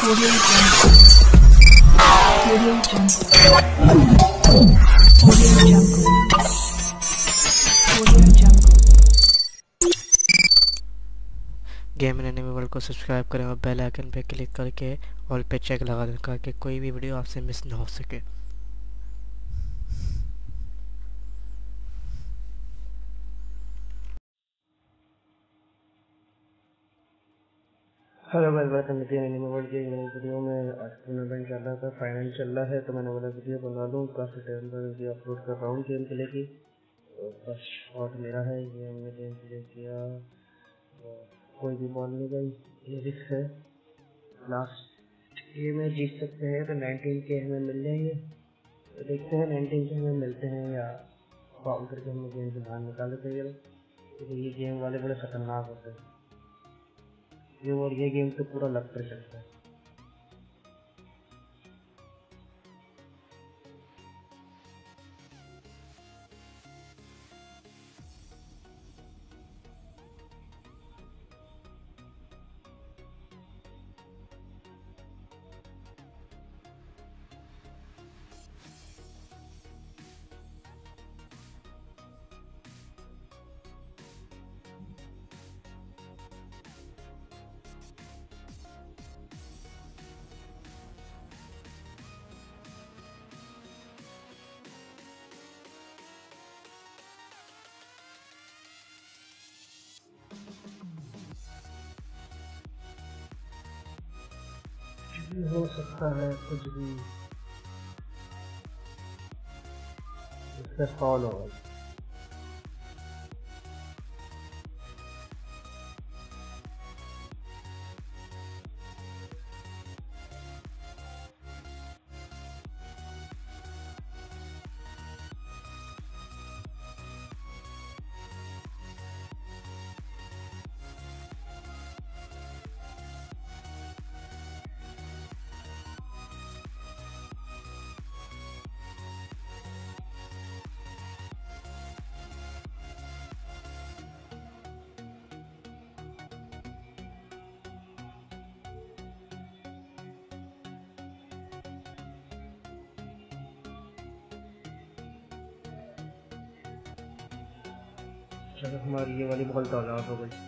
Game में world को subscribe करें और बेल आइकन पे क्लिक करके ऑल पे चेक लगा दें ताकि कोई भी वीडियो आपसे मिस ना हो सके। Hello guys, welcome to anime world के नई वीडियो में। आज टूर्नामेंट चल रहा था फाइनल चल रहा है तो मैंने बोला वीडियो बना लूँ। काफ़ी टाइम पर वीडियो अपलोड कर रहा हूँ गेम प्ले की तो फ़र्स्ट शॉट मेरा है, ये हमने गेम प्ले किया। और कोई भी बॉल नहीं गई ये रिस्क है। लास्ट ये में जीत सकते हैं तो 19 के हमें मिल जाएँगे। तो देखते हैं 19 के हमें मिलते हैं या फाउल करके हमें गेम से बाहर निकाल देते हैं ये गेम वाले बड़े खतरनाक होते हैं। ये और ये गेम तो पूरा लग कर सकता है। भी हो सकता है कुछ भी। इसका फॉल होगा चलो हमारी ये वाली बहुत डॉलर हो गई।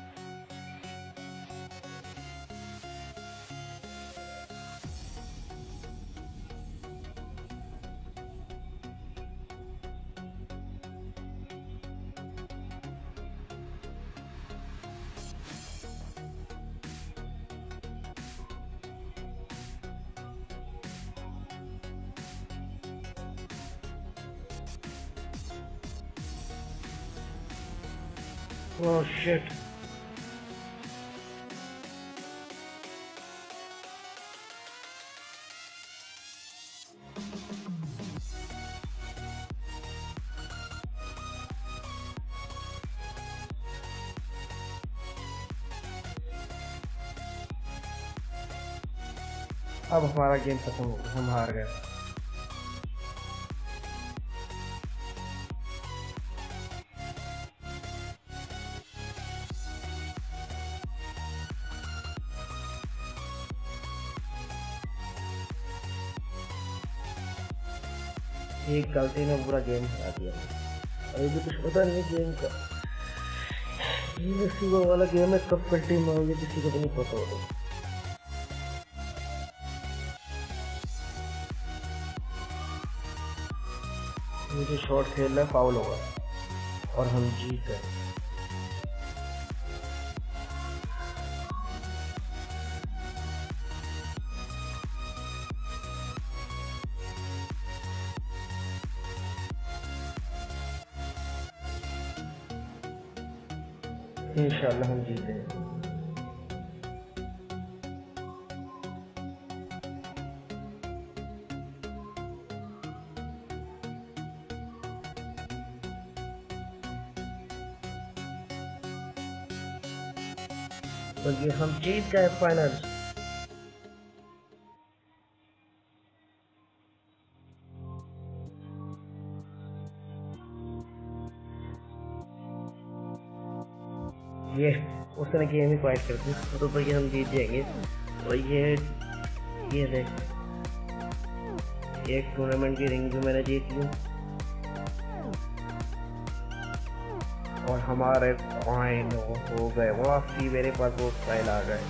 Oh shit. अब हमारा गेम खत्म हो गया हम हार गए एक गलती में पूरा गेम हरा दिया और अभी भी कुछ पता नहीं गेम का ये सुबह वाला गेम है, कब कल्टी आओगे, किसी को तो नहीं पता होगा। मुझे शॉट खेलना फाउल होगा। और हम जीत गए। इंशाल्लाह हम जीते तो ये हम जीत गए फाइनल ये उसने गेम ही क्वाइट करते हैं। तो तो ये हम जीत जाएँगे। और ये ये देख। एक टूर्नामेंट की रिंग भी मैंने जीत ली। और हमारे पॉइंट हो गए। वो मेरे पास वो स्टाइल आ गए।